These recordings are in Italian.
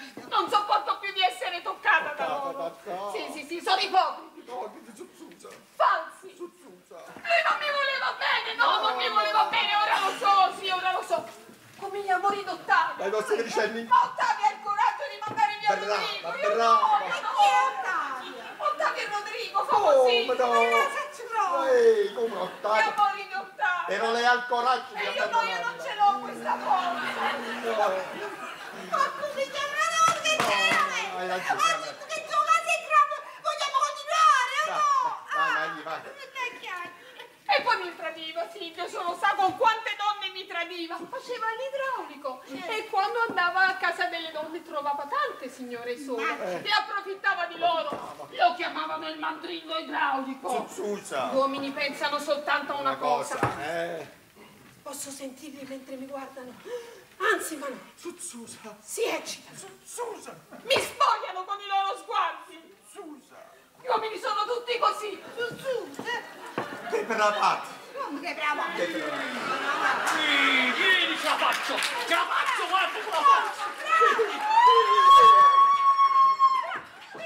meraviglia. Non sopporto più di essere toccata da Toccata, loro. toccata. Sì, sì, sì, sono ipocriti, Ipocriti, zuzzusa, falsi. zuzzusa. Lui non mi voleva bene, no, non mi voleva bene, ora lo so, sì, ora lo so. Come gli amori d'Ottavio. Dai nostri cristiani. Ma Ottavio ha il coraggio di mandare via Brava, Rodrigo. Io brava. no, io Ma no. chi è Ottavio? Ottavio e Rodrigo, fa Oh, così. Come la faccio Ehi, come Gli Ottavio. amori d'Ottavio. Però lei ha il coraggio di E io no, io non ce l'ho questa forza. Ma scusi, c'è hai ragione. Ha detto che giocate entrambi! Vogliamo continuare o Vai, no? vai, vai, vai. Chiaro. E poi mi tradiva, sì, Dio solo sa con quante donne mi tradiva. Faceva l'idraulico. E quando andava a casa delle donne trovava tante signore sole. E approfittava di loro. Lo chiamavano il mandrillo idraulico. Gli uomini pensano soltanto a una, Una cosa, cosa. eh. Posso sentirli mentre mi guardano. Anzi, ma no, Zuzzusa. si eccitano. Zuzzusa. Mi spogliano con i loro sguardi. Zuzzusa. Gli uomini sono tutti così. Che bravati. Come che bravo! Che bravati. Sì, vieni, ce la faccio! Ce la faccio, guarda, ce la faccio!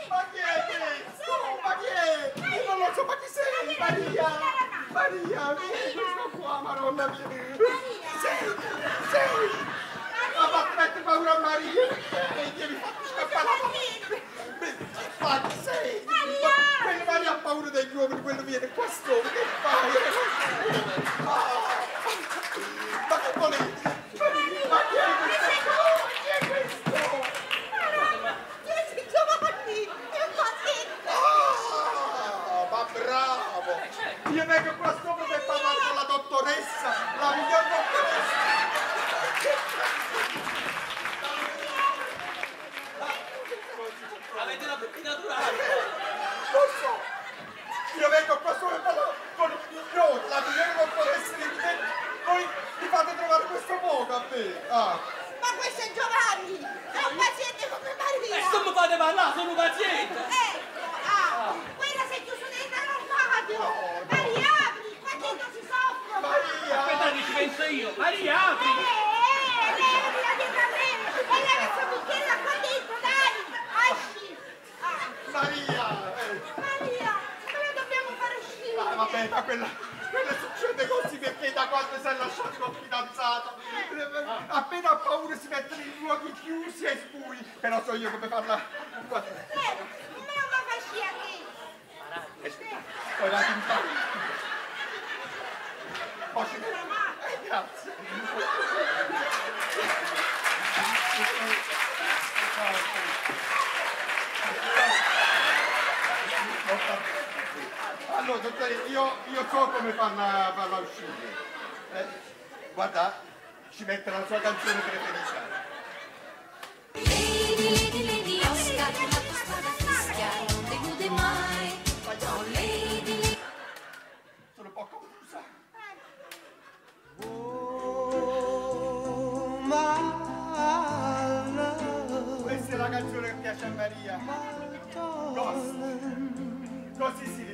Ma chi è questo? Ma chi è? Io non lo so, ma chi sei? Maria! Vieni questo qua, maronna mia! Sei! Sei! Ma fatto mettere paura a Maria! E gli hai fatto scappare la chi sei? Quello Maria ha paura degli uomini, quello viene qua sopra, che fai? Ma, ma che volete? Ma chi è questo? Ma chi è questo? Gesù Giovanni! È paziente! Ah, ma bravo! Io vengo qua sopra per parlare con la dottoressa, la miglior dottoressa! La pettina naturale! Lo so! Io vengo qua sopra per parlare con il miglior, la migliore dottoressa di te! Voi mi fate trovare questo poco a me! Ah! Ma questo è Giovanni! È un paziente come E Maria! se mi fate parlare, sono un paziente! Ecco! Ah! Quella si è chiuso dentro l'armadio! Maria, apri! Qua dentro si soffre! Maria! Aspettate, ci penso io! Maria, apri! Eh, eh, levati la dietro a me! E lei questa bicchiera qua dentro, dai! Esci! Ah, Maria! Eh, Maria! Come dobbiamo fare ma quella, quella succede così perché da quando è lasciato col fidanzato appena ha paura si mettono in luoghi chiusi e spui però so io come farla Vero, come non va a fare uscire a te? Poi la tinta. Posso eh, grazie. Allora, dottore, io, io so come farla, farla uscire. Eh, guarda, ci mette la sua canzone preferita. Lady, lady, lady Oscar, la tua spada fischia non delude mai. Oh, lady, lady. Sono un po' confusa. Questa è la canzone che piace a Maria.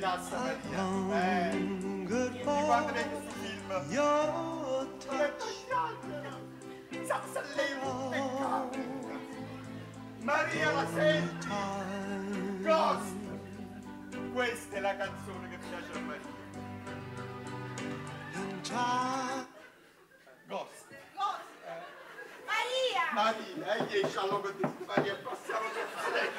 Ghost. Rilassa Maria. Eh. Di quando vedi questo film. Piangere. Senza lei un peccato. Maria la senti? Ghost. Questa è la canzone che piace a Maria. Ghost. Maria! Maria, e gli sciallo con te, Maria, possiamo pensare.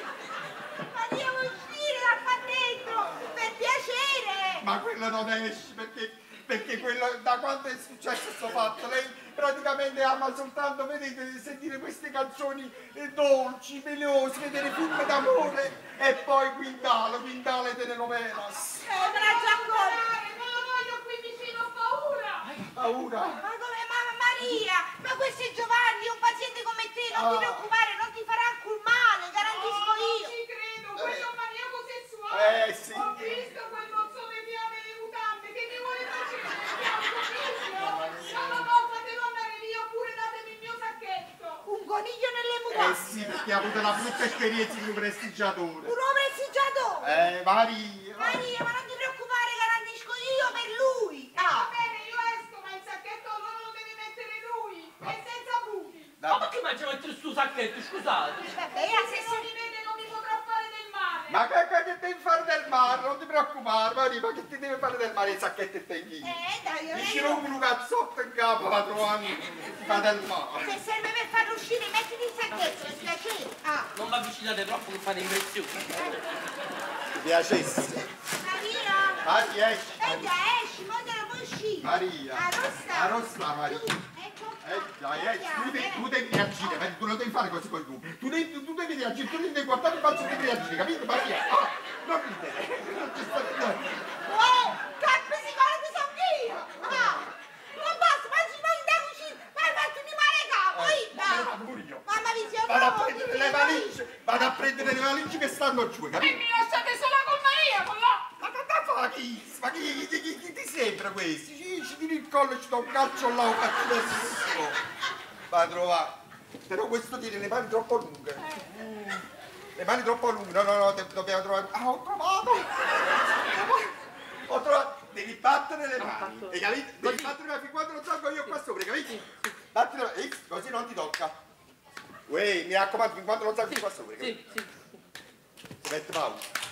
Maria vuoi uscire da qua dentro! Per piacere! Ma quello non esce perché, perché quello, da quando è successo questo fatto, lei praticamente ama soltanto, vedete, sentire queste canzoni eh, dolci, melose, vedere film d'amore e poi Quintale, Quintale telenovelas. Eh, me l'ha già ancora! Non lo voglio qui vicino, ho paura. Paura. Ma come mamma Maria? Ma questo è Giovanni, un paziente come te, non ti Ah. preoccupare, ti farà alcun male, garantisco Non io! ci credo, quello maniaco sessuale. Eh, sì. Ho visto quel mozzone piano di mutande che mi vuole facere il fianco, figlio. Ma no, fatelo andare via oppure datemi il mio sacchetto. Un coniglio nelle Eh mutande! sì, perché ha avuto una brutta esperienza in un prestigiatore. Un uomo prestigiatore! Eh, Maria. Maria, ma non ti preoccupare, garantisco io per lui! Va Ah! bene, io esco, ma il sacchetto non lo deve mettere lui. E senza buchi. Ma perché mi ci metti sto sacchetto, scusate? Vabbè, Se non assessore. mi vede non mi potrà fare del male. Ma che, che ti devi fare del mare? Non ti preoccupare, Maria, ma che ti deve fare del mare il sacchetto e tenghini? Eh, dai, io Mi rompo un cazzotto in capo, ti fa del mare. Se serve per farlo uscire, mettiti il sacchetto, per piacere. Ah, Non mi avvicinate troppo che fate impressione. Ti piacesse. Maria. Maria, esci. Eh già, esci, mo te lo puoi uscire. Maria. Arrosta. Arrosta, Maria. Tu, Eh, dai, eh, tu, devi, tu devi reagire, Maria, tu non devi fare così con tu. Tu devi, tu devi reagire, tu devi guardare il balzo e devi reagire, capito Maria? Ah, non ridere, non ci sto ridendo. Oh, che psicologo sono io! Ah, non posso, ma ci vuoi da cucina, vai fatti di male capo, Eh, Ida! vado pure io. Mamma mi si Vado a prendere le valigie, vado a prendere le valigie che stanno giù, E capito? mi lasciate sola con Maria, con la... Ma che fa chi? Ma chi, chi, chi, chi ti sembra questo? Ci, ci tiri il collo e ci do un calcio là, un adesso. Va a trovare. Però questo tiene le mani troppo lunghe. Le mani troppo lunghe, no, no, no, dobbiamo trovare. Ah, ho trovato! Ho trovato! Devi battere le mani, hai capito? Devi battere le mani fin quando non salgo io qua sopra, capito? Batti le mani, eh, così non ti tocca. Uè, mi raccomando, fin quando non salgo qua sopra, capito? Sì, sì. Mette pausa.